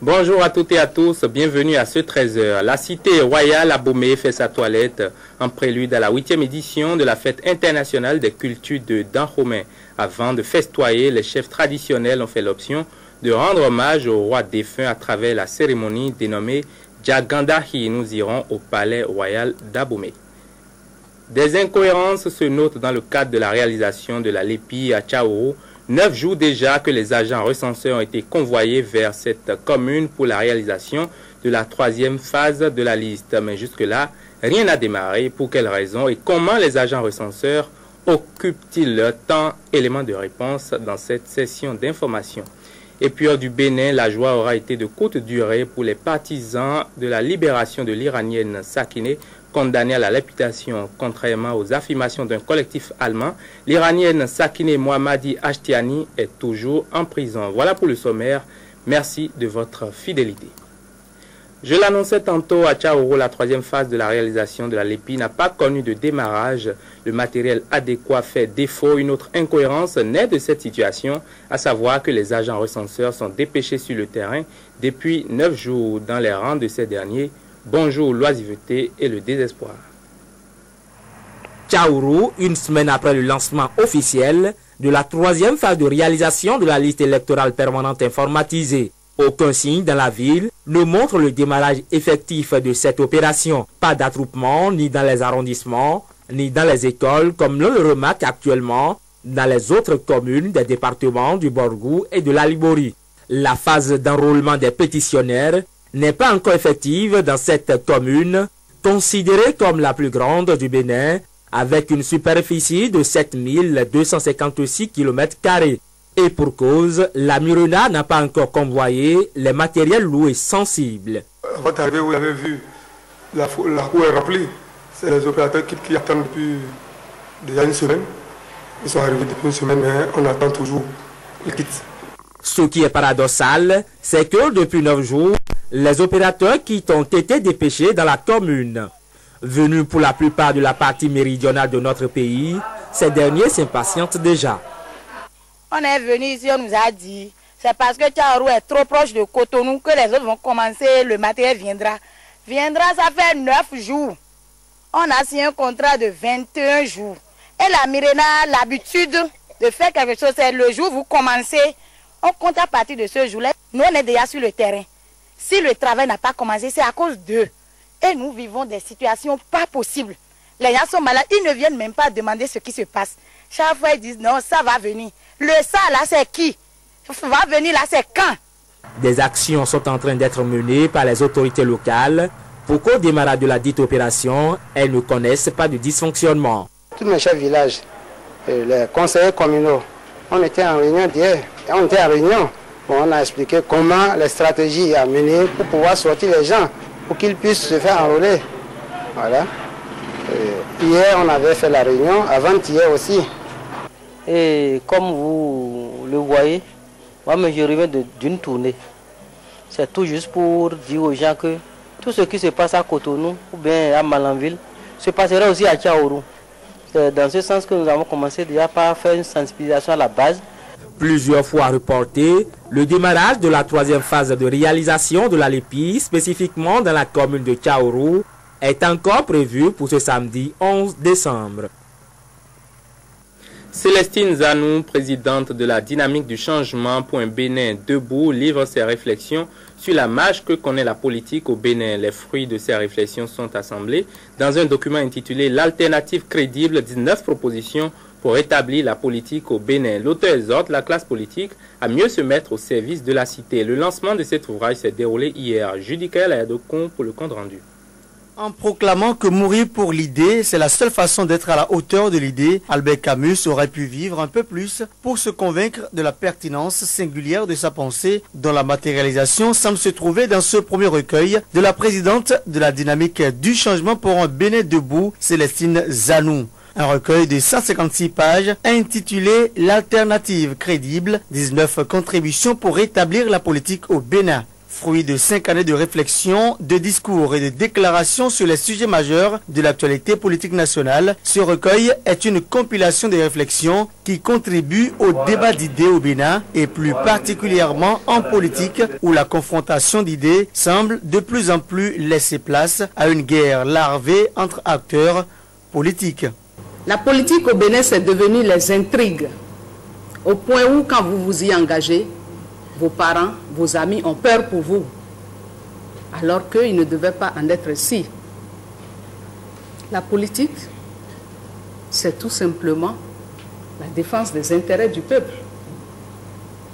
Bonjour à toutes et à tous, bienvenue à ce 13h. La cité royale à fait sa toilette en prélude à la huitième édition de la fête internationale des cultures de Danjomé. Avant de festoyer, les chefs traditionnels ont fait l'option de rendre hommage au roi défunt à travers la cérémonie dénommée Djagandahi. Nous irons au palais royal d'Abomey. Des incohérences se notent dans le cadre de la réalisation de la Lépi à Tchaourou Neuf jours déjà que les agents recenseurs ont été convoyés vers cette commune pour la réalisation de la troisième phase de la liste. Mais jusque-là, rien n'a démarré. Pour quelles raisons et comment les agents recenseurs occupent-ils leur temps? Élément de réponse dans cette session d'information. Et puis du Bénin, la joie aura été de courte durée pour les partisans de la libération de l'Iranienne Sakine condamnée à la réputation, contrairement aux affirmations d'un collectif allemand, l'Iranienne Sakine Mohammadi Ashtiani est toujours en prison. Voilà pour le sommaire. Merci de votre fidélité. Je l'annonçais tantôt à Tchaouro, la troisième phase de la réalisation de la LEPI n'a pas connu de démarrage. Le matériel adéquat fait défaut. Une autre incohérence naît de cette situation, à savoir que les agents recenseurs sont dépêchés sur le terrain depuis neuf jours dans les rangs de ces derniers. Bonjour l'oisiveté et le désespoir. Tchaourou, une semaine après le lancement officiel de la troisième phase de réalisation de la liste électorale permanente informatisée. Aucun signe dans la ville ne montre le démarrage effectif de cette opération. Pas d'attroupement ni dans les arrondissements, ni dans les écoles, comme l'on le remarque actuellement dans les autres communes des départements du Borgou et de la Liborie. La phase d'enrôlement des pétitionnaires n'est pas encore effective dans cette commune, considérée comme la plus grande du Bénin, avec une superficie de 7256 km. Et pour cause, la Muruna n'a pas encore convoyé les matériels loués sensibles. Votre arrivée, vous l'avez vu, la, la cour est remplie. C'est les opérateurs qui, qui, attendent depuis déjà une semaine. Ils sont arrivés depuis une semaine, mais on attend toujours le kit. Ce qui est paradoxal, c'est que depuis neuf jours, les opérateurs qui ont été dépêchés dans la commune, venus pour la plupart de la partie méridionale de notre pays, ces derniers s'impatientent déjà. On est venu ici, on nous a dit, c'est parce que Tchaourou est trop proche de Cotonou que les autres vont commencer, le matériel viendra. Viendra, ça fait 9 jours. On a signé un contrat de 21 jours. Et la Mirena a l'habitude de faire quelque chose, c'est le jour où vous commencez, on compte à partir de ce jour-là. Nous, on est déjà sur le terrain. Si le travail n'a pas commencé, c'est à cause d'eux. Et nous vivons des situations pas possibles. Les gens sont malades, ils ne viennent même pas demander ce qui se passe. Chaque fois, ils disent non, ça va venir. Le ça, là, c'est qui? Va venir là, c'est quand? Des actions sont en train d'être menées par les autorités locales pour qu'au démarrage de la dite opération, elles ne connaissent pas de dysfonctionnement. Tous mes chefs villages, les conseillers communaux, on était en réunion d'hier, on était en réunion on a expliqué comment les stratégies à mener pour pouvoir sortir les gens, pour qu'ils puissent se faire enrôler. Voilà. hier, on avait fait la réunion, avant-hier aussi. Et comme vous le voyez, moi, je reviens d'une tournée. C'est tout juste pour dire aux gens que tout ce qui se passe à Cotonou ou bien à Malanville se passera aussi à Tchaourou. C'est dans ce sens que nous avons commencé déjà par faire une sensibilisation à la base plusieurs fois reporté, le démarrage de la troisième phase de réalisation de la LEPI, spécifiquement dans la commune de Tchaourou, est encore prévu pour ce samedi 11 décembre. Célestine Zanou, présidente de la dynamique du changement pour un Bénin debout, livre ses réflexions sur la marche que connaît la politique au Bénin. Les fruits de ces réflexions sont assemblés dans un document intitulé L'alternative crédible, 19 propositions pour établir la politique au Bénin. L'auteur exhorte la classe politique à mieux se mettre au service de la cité. Le lancement de cet ouvrage s'est déroulé hier. Judicaël Ayadokon pour le compte rendu. En proclamant que mourir pour l'idée, c'est la seule façon d'être à la hauteur de l'idée, Albert Camus aurait pu vivre un peu plus pour se convaincre de la pertinence singulière de sa pensée, dont la matérialisation semble se trouver dans ce premier recueil de la présidente de la dynamique du changement pour un Bénin debout, Célestine Zanou. Un recueil de 156 pages intitulé L'alternative crédible, 19 contributions pour rétablir la politique au Bénin. Fruit de cinq années de réflexion, de discours et de déclarations sur les sujets majeurs de l'actualité politique nationale, ce recueil est une compilation des réflexions qui contribuent au débat d'idées au Bénin et plus particulièrement en politique où la confrontation d'idées semble de plus en plus laisser place à une guerre larvée entre acteurs politiques. La politique au Bénin, c'est devenu les intrigues. Au point où, quand vous vous y engagez, vos parents, vos amis ont peur pour vous. Alors qu'ils ne devaient pas en être ainsi. La politique, c'est tout simplement la défense des intérêts du peuple.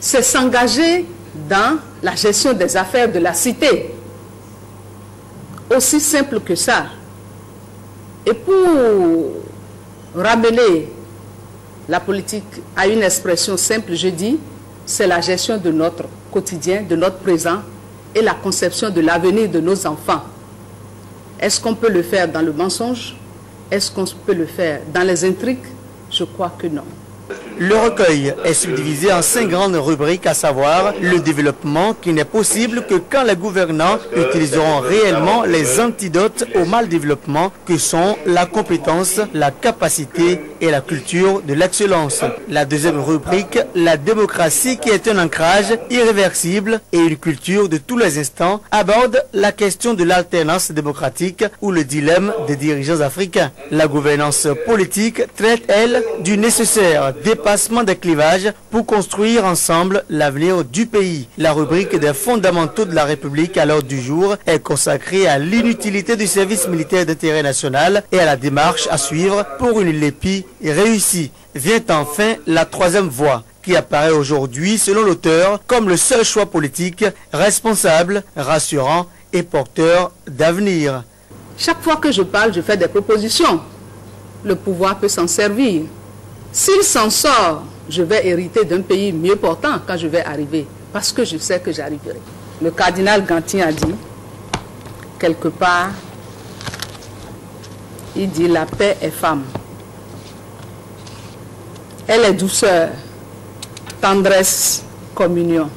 C'est s'engager dans la gestion des affaires de la cité. Aussi simple que ça. Et pour ramener la politique à une expression simple, je dis, c'est la gestion de notre quotidien, de notre présent et la conception de l'avenir de nos enfants. Est-ce qu'on peut le faire dans le mensonge? Est-ce qu'on peut le faire dans les intrigues? Je crois que non. Le recueil est subdivisé en cinq grandes rubriques, à savoir le développement qui n'est possible que quand les gouvernants utiliseront réellement les antidotes au mal développement que sont la compétence, la capacité et la culture de l'excellence. La deuxième rubrique, la démocratie qui est un ancrage irréversible et une culture de tous les instants, aborde la question de l'alternance démocratique ou le dilemme des dirigeants africains. La gouvernance politique traite, elle, du nécessaire des clivages pour construire ensemble l'avenir du pays. La rubrique des fondamentaux de la République à l'ordre du jour est consacrée à l'inutilité du service militaire d'intérêt national et à la démarche à suivre pour une lépi réussie. Vient enfin la troisième voie qui apparaît aujourd'hui, selon l'auteur, comme le seul choix politique responsable, rassurant et porteur d'avenir. Chaque fois que je parle, je fais des propositions. Le pouvoir peut s'en servir. S'il s'en sort, je vais hériter d'un pays mieux portant quand je vais arriver, parce que je sais que j'arriverai. Le cardinal Gantin a dit, quelque part, il dit la paix est femme. Elle est douceur, tendresse, communion.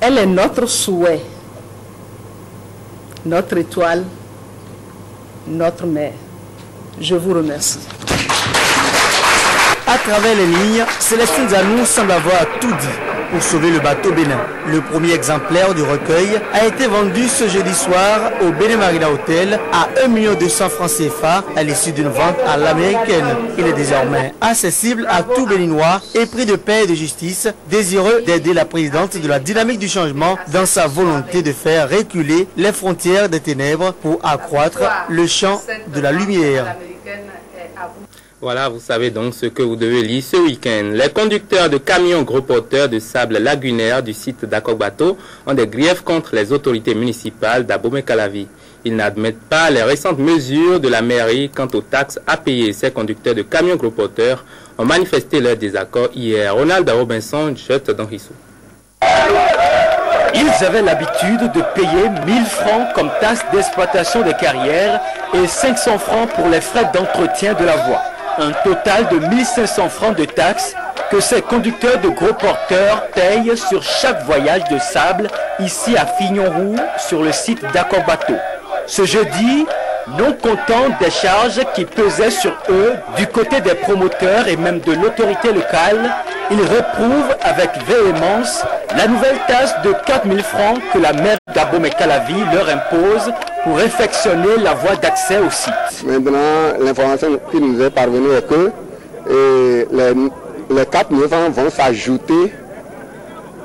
Elle est notre souhait, notre étoile, notre mère. Je vous remercie. À travers les lignes, Célestine Zanou semble avoir tout dit pour sauver le bateau Bénin. Le premier exemplaire du recueil a été vendu ce jeudi soir au Bénin Marina Hotel à 1 200 francs CFA à l'issue d'une vente à l'américaine. Il est désormais accessible à tout Béninois et pris de paix et de justice, désireux d'aider la présidente de la dynamique du changement dans sa volonté de faire reculer les frontières des ténèbres pour accroître le champ de la lumière. Voilà, vous savez donc ce que vous devez lire ce week-end. Les conducteurs de camions gros porteurs de sable lagunaire du site d'Akogbato ont des griefs contre les autorités municipales d'Abomey-Calavi. Ils n'admettent pas les récentes mesures de la mairie quant aux taxes à payer. Ces conducteurs de camions gros porteurs ont manifesté leur désaccord hier. Ronald Robinson, jette dans Rissou. Ils avaient l'habitude de payer 1000 francs comme taxe d'exploitation des carrières et 500 francs pour les frais d'entretien de la voie un total de 1500 francs de taxes que ces conducteurs de gros porteurs payent sur chaque voyage de sable ici à Fignon-Roux sur le site d'Acorbato. Ce jeudi, non content des charges qui pesaient sur eux du côté des promoteurs et même de l'autorité locale, ils reprouvent avec véhémence la nouvelle taxe de 4000 francs que la maire d'Abomey-Calavi leur impose pour réfectionner la voie d'accès au site. Maintenant, l'information qui nous est parvenue est que et les, les 4 000 francs vont s'ajouter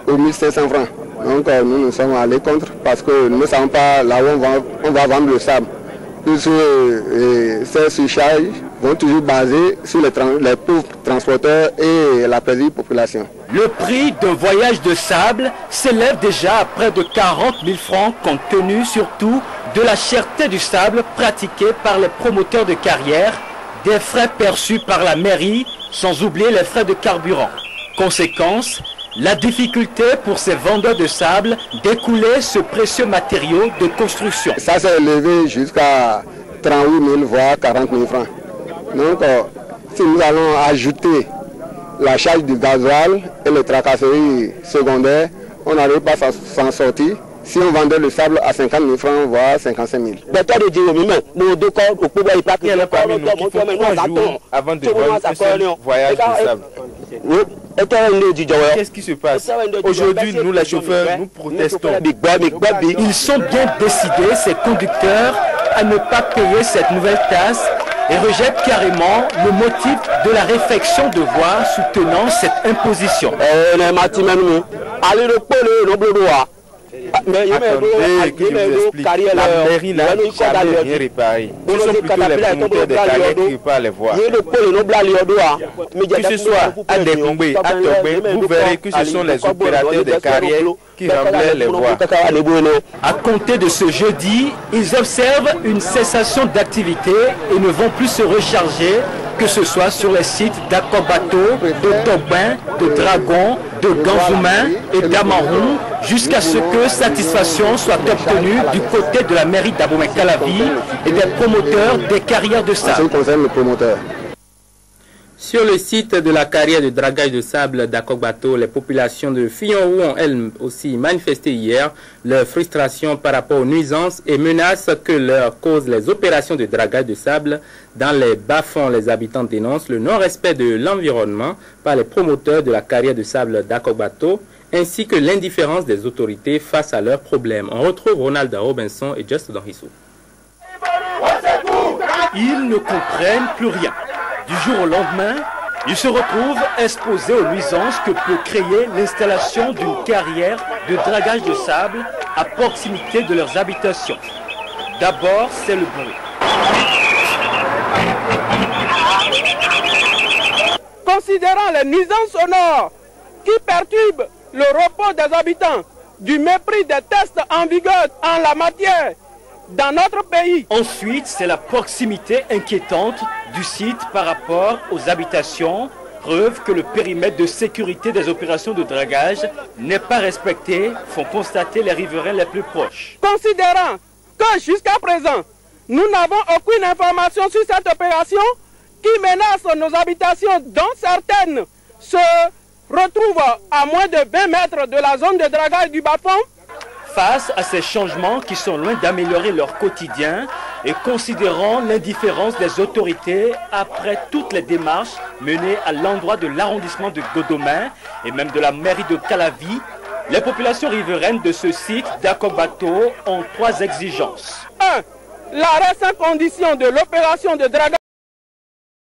aux 1500 francs. Donc euh, nous nous sommes allés contre parce que nous ne savons pas là où on va, vendre le sable. Puisque euh, ces surcharges vont toujours baser sur les, les pauvres transporteurs et la petite population. Le prix d'un voyage de sable s'élève déjà à près de 40 000 francs compte tenu surtout de la cherté du sable pratiquée par les promoteurs de carrière, des frais perçus par la mairie, sans oublier les frais de carburant. Conséquence, la difficulté pour ces vendeurs de sable d'écouler ce précieux matériau de construction. Ça s'est élevé jusqu'à 38 000 voire 40 000 francs. Donc, si nous allons ajouter la charge du gasoil et les tracasseries secondaires, on n'arrive pas à s'en sortir. Si on vendait le sable à 50 000 francs, voire 55 000. Mais toi, de dire, mais mon deux corps, au pouvoir, il pas que Il y en a parmi nous qui font trois jours avant de vendre un seul voyage de sable. Qu'est-ce qui se passe? Aujourd'hui, nous les chauffeurs, nous protestons. Ils sont bien décidés, ces conducteurs, à ne pas payer cette nouvelle taxe et rejettent carrément le motif de la réflexion de voie soutenant cette imposition. Que je vous explique. La mairie n'a jamais rien réparé. Ce sont plutôt les promoteurs des carrières qui réparent les voies. Que ce soit à Dekongbe, à Togbe, vous verrez que ce sont les opérateurs des carrières qui remblaient les voies. À compter de ce jeudi, ils observent une cessation d'activité et ne vont plus se recharger que ce soit sur les sites d'Akobato, de Tobin, de Dragon, de Ganzoumain et d'Amarou, jusqu'à ce que satisfaction soit obtenue du côté de la mairie d'Abomey-Calavi et des promoteurs des carrières de sable. Sur le site de la carrière de dragage de sable d'Akogbato, les populations de Fillon ont elles aussi manifesté hier leur frustration par rapport aux nuisances et menaces que leur causent les opérations de dragage de sable. Dans les bas-fonds, les habitants dénoncent le non-respect de l'environnement par les promoteurs de la carrière de sable d'Akogbato ainsi que l'indifférence des autorités face à leurs problèmes. On retrouve Ronald Robinson et Just Donrissou. Ils ne comprennent plus rien. Du jour au lendemain, ils se retrouvent exposés aux nuisances que peut créer l'installation d'une carrière de dragage de sable à proximité de leurs habitations. D'abord, c'est le bruit. Considérant les nuisances sonores qui perturbent le repos des habitants, du mépris des tests en vigueur en la matière dans notre pays. Ensuite, c'est la proximité inquiétante du site par rapport aux habitations, preuve que le périmètre de sécurité des opérations de dragage n'est pas respecté, font constater les riverains les plus proches. Considérant que jusqu'à présent, nous n'avons aucune information sur cette opération qui menace nos habitations, dont certaines se retrouvent à moins de 20 mètres de la zone de dragage du bas Face à ces changements qui sont loin d'améliorer leur quotidien et considérant l'indifférence des autorités après toutes les démarches menées à l'endroit de l'arrondissement de Godomain et même de la mairie de Calavi, les populations riveraines de ce site d'Akobato ont trois exigences. 1. L'arrêt sans condition de l'opération de dragage